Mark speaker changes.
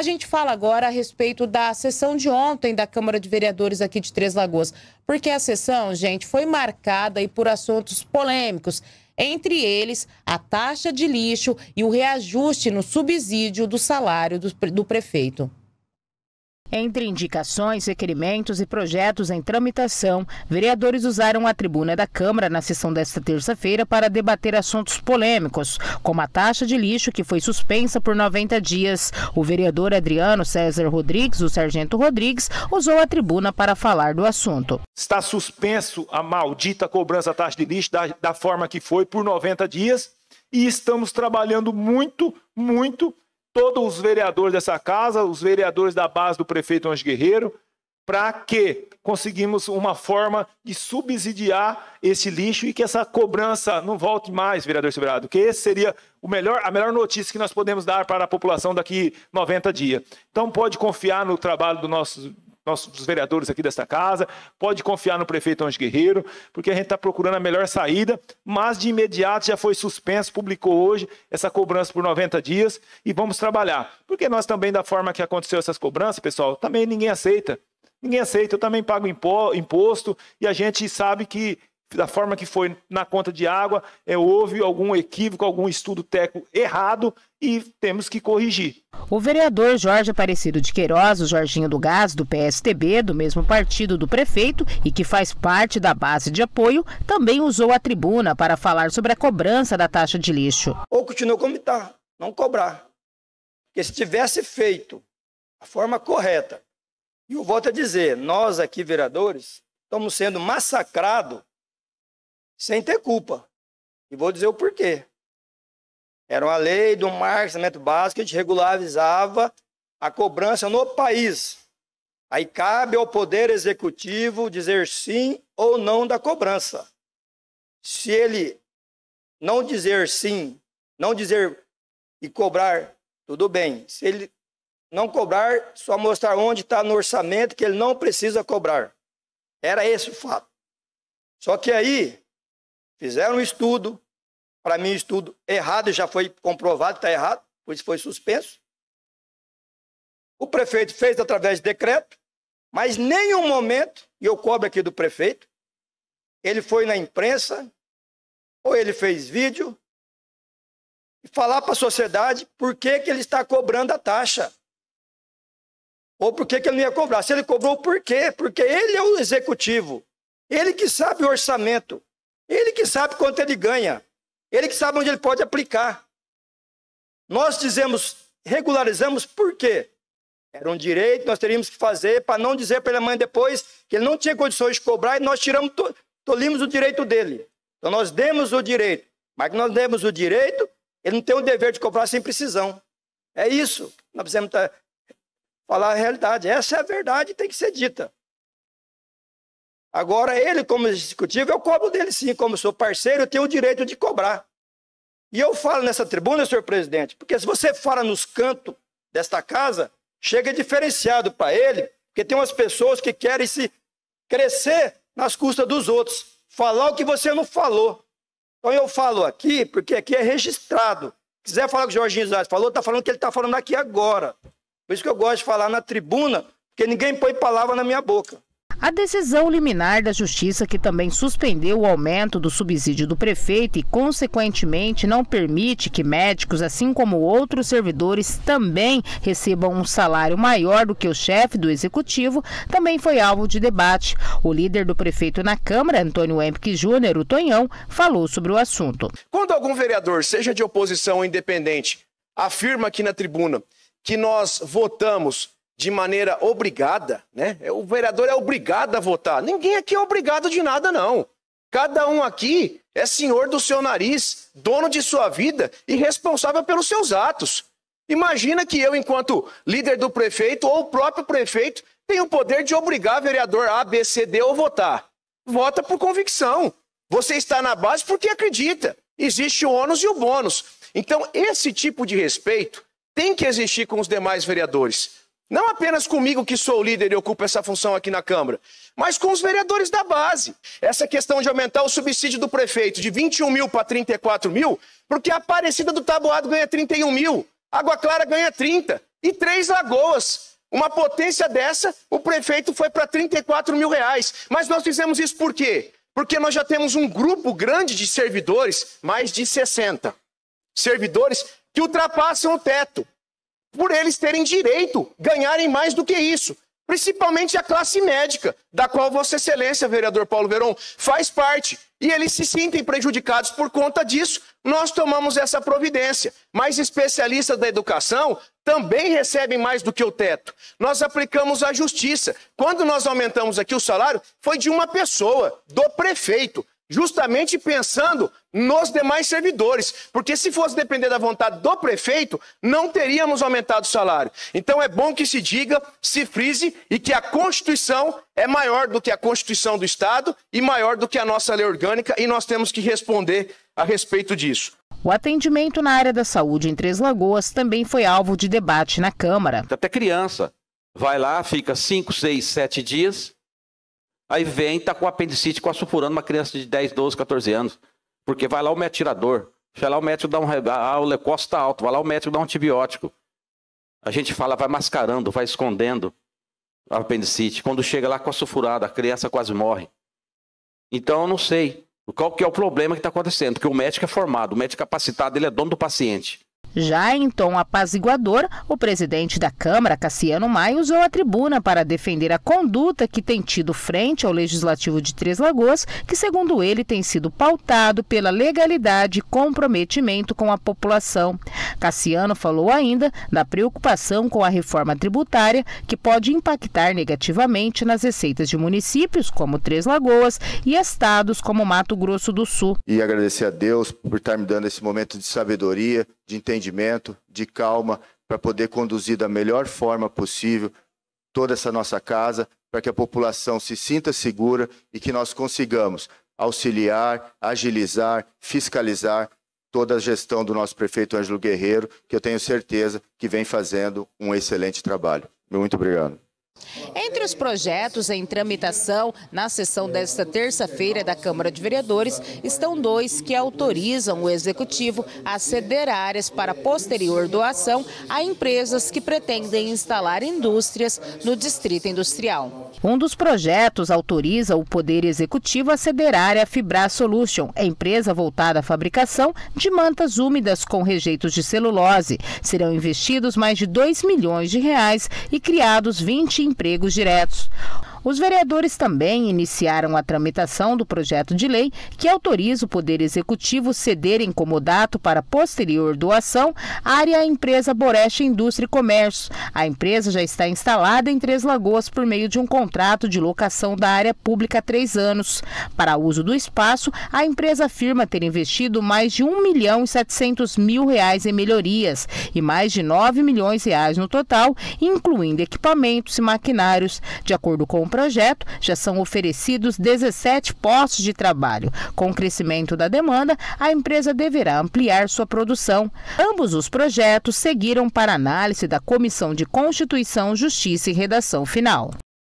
Speaker 1: A gente fala agora a respeito da sessão de ontem da Câmara de Vereadores aqui de Três Lagoas, porque a sessão, gente, foi marcada por assuntos polêmicos, entre eles a taxa de lixo e o reajuste no subsídio do salário do, do prefeito. Entre indicações, requerimentos e projetos em tramitação, vereadores usaram a tribuna da Câmara na sessão desta terça-feira para debater assuntos polêmicos, como a taxa de lixo que foi suspensa por 90 dias. O vereador Adriano César Rodrigues, o sargento Rodrigues, usou a tribuna para falar do assunto.
Speaker 2: Está suspenso a maldita cobrança da taxa de lixo da, da forma que foi por 90 dias e estamos trabalhando muito, muito todos os vereadores dessa casa, os vereadores da base do prefeito Anjo Guerreiro, para que conseguimos uma forma de subsidiar esse lixo e que essa cobrança não volte mais, vereador Silverado, que esse seria o melhor, a melhor notícia que nós podemos dar para a população daqui 90 dias. Então pode confiar no trabalho do nosso nossos vereadores aqui desta casa, pode confiar no prefeito Anjo Guerreiro, porque a gente está procurando a melhor saída, mas de imediato já foi suspenso, publicou hoje essa cobrança por 90 dias e vamos trabalhar. Porque nós também, da forma que aconteceu essas cobranças, pessoal, também ninguém aceita. Ninguém aceita, eu também pago imposto e a gente sabe que da forma que foi na conta de água, é, houve algum equívoco, algum estudo técnico errado e temos que corrigir.
Speaker 1: O vereador Jorge Aparecido de Queiroz, o Jorginho do Gás, do PSTB, do mesmo partido do prefeito e que faz parte da base de apoio, também usou a tribuna para falar sobre a cobrança da taxa de lixo.
Speaker 3: Ou continua como está, não cobrar. Porque se tivesse feito a forma correta, e eu volto a dizer, nós aqui, vereadores, estamos sendo massacrados sem ter culpa. E vou dizer o porquê. Era uma lei do marcamento básico que regularizava a cobrança no país. Aí cabe ao Poder Executivo dizer sim ou não da cobrança. Se ele não dizer sim, não dizer e cobrar, tudo bem. Se ele não cobrar, só mostrar onde está no orçamento que ele não precisa cobrar. Era esse o fato. Só que aí Fizeram um estudo, para mim, estudo errado, já foi comprovado que está errado, por isso foi suspenso. O prefeito fez através de decreto, mas nenhum momento, e eu cobro aqui do prefeito, ele foi na imprensa, ou ele fez vídeo, e falar para a sociedade por que, que ele está cobrando a taxa. Ou por que, que ele não ia cobrar. Se ele cobrou, por quê? Porque ele é o executivo. Ele que sabe o orçamento. Ele que sabe quanto ele ganha. Ele que sabe onde ele pode aplicar. Nós dizemos, regularizamos por quê? Era um direito, nós teríamos que fazer para não dizer para ele amanhã depois que ele não tinha condições de cobrar e nós tiramos, tolimos o direito dele. Então nós demos o direito, mas que nós demos o direito, ele não tem o dever de cobrar sem precisão. É isso. Nós precisamos falar a realidade. Essa é a verdade, tem que ser dita. Agora, ele, como executivo, eu cobro dele sim, como sou parceiro, eu tenho o direito de cobrar. E eu falo nessa tribuna, senhor presidente, porque se você fala nos cantos desta casa, chega diferenciado para ele, porque tem umas pessoas que querem se crescer nas custas dos outros, falar o que você não falou. Então eu falo aqui, porque aqui é registrado. Se quiser falar que o Jorginho Zaz falou, está falando que ele está falando aqui agora. Por isso que eu gosto de falar na tribuna, porque ninguém põe palavra na minha boca.
Speaker 1: A decisão liminar da Justiça, que também suspendeu o aumento do subsídio do prefeito e, consequentemente, não permite que médicos, assim como outros servidores, também recebam um salário maior do que o chefe do executivo, também foi alvo de debate. O líder do prefeito na Câmara, Antônio Empique Júnior, o Tonhão, falou sobre o assunto.
Speaker 4: Quando algum vereador, seja de oposição ou independente, afirma aqui na tribuna que nós votamos de maneira obrigada, né? O vereador é obrigado a votar. Ninguém aqui é obrigado de nada, não. Cada um aqui é senhor do seu nariz, dono de sua vida e responsável pelos seus atos. Imagina que eu, enquanto líder do prefeito ou o próprio prefeito, tenho o poder de obrigar vereador A, B, C, D a votar. Vota por convicção. Você está na base porque acredita. Existe o ônus e o bônus. Então, esse tipo de respeito tem que existir com os demais vereadores. Não apenas comigo, que sou o líder e ocupo essa função aqui na Câmara, mas com os vereadores da base. Essa questão de aumentar o subsídio do prefeito de 21 mil para 34 mil, porque a Aparecida do Taboado ganha 31 mil, Água Clara ganha 30. E Três Lagoas, uma potência dessa, o prefeito foi para 34 mil reais. Mas nós fizemos isso por quê? Porque nós já temos um grupo grande de servidores, mais de 60 servidores, que ultrapassam o teto. Por eles terem direito, ganharem mais do que isso principalmente a classe médica, da qual Vossa Excelência, vereador Paulo Veron, faz parte. E eles se sentem prejudicados por conta disso. Nós tomamos essa providência. Mas especialistas da educação também recebem mais do que o teto. Nós aplicamos a justiça. Quando nós aumentamos aqui o salário, foi de uma pessoa, do prefeito justamente pensando nos demais servidores, porque se fosse depender da vontade do prefeito, não teríamos aumentado o salário. Então é bom que se diga, se frise e que a Constituição é maior do que a Constituição do Estado e maior do que a nossa lei orgânica e nós temos que responder a respeito disso.
Speaker 1: O atendimento na área da saúde em Três Lagoas também foi alvo de debate na Câmara.
Speaker 5: Até criança vai lá, fica 5, 6, 7 dias, Aí vem, tá com apendicite, quase sulfurando uma criança de 10, 12, 14 anos. Porque vai lá o atirador, vai lá o médico dá um. Ah, o leucócito está alto, vai lá o médico dá um antibiótico. A gente fala, vai mascarando, vai escondendo a apendicite. Quando chega lá com a sulfurada, a criança quase morre. Então eu não sei qual que é o problema que está acontecendo, porque o médico é formado, o médico capacitado, ele é dono do paciente.
Speaker 1: Já em tom apaziguador, o presidente da Câmara, Cassiano Maia, usou a tribuna para defender a conduta que tem tido frente ao Legislativo de Três Lagoas, que, segundo ele, tem sido pautado pela legalidade e comprometimento com a população. Cassiano falou ainda da preocupação com a reforma tributária, que pode impactar negativamente nas receitas de municípios como Três Lagoas e estados como Mato Grosso do Sul.
Speaker 6: E agradecer a Deus por estar me dando esse momento de sabedoria de entendimento, de calma, para poder conduzir da melhor forma possível toda essa nossa casa, para que a população se sinta segura e que nós consigamos auxiliar, agilizar, fiscalizar toda a gestão do nosso prefeito Ângelo Guerreiro, que eu tenho certeza que vem fazendo um excelente trabalho. Muito obrigado.
Speaker 1: Entre os projetos em tramitação na sessão desta terça-feira da Câmara de Vereadores estão dois que autorizam o Executivo a ceder áreas para posterior doação a empresas que pretendem instalar indústrias no Distrito Industrial. Um dos projetos autoriza o Poder Executivo a ceder área Fibra Solution, empresa voltada à fabricação de mantas úmidas com rejeitos de celulose. Serão investidos mais de 2 milhões de reais e criados 20 empregos diretos. Os vereadores também iniciaram a tramitação do projeto de lei que autoriza o Poder Executivo ceder em comodato para posterior doação área à empresa Boreste Indústria e Comércio. A empresa já está instalada em Três Lagoas por meio de um contrato de locação da área pública há três anos. Para uso do espaço, a empresa afirma ter investido mais de 1 milhão e 700 mil reais em melhorias e mais de 9 milhões de reais no total, incluindo equipamentos e maquinários. De acordo com o projeto, já são oferecidos 17 postos de trabalho. Com o crescimento da demanda, a empresa deverá ampliar sua produção. Ambos os projetos seguiram para análise da Comissão de Constituição, Justiça e Redação Final.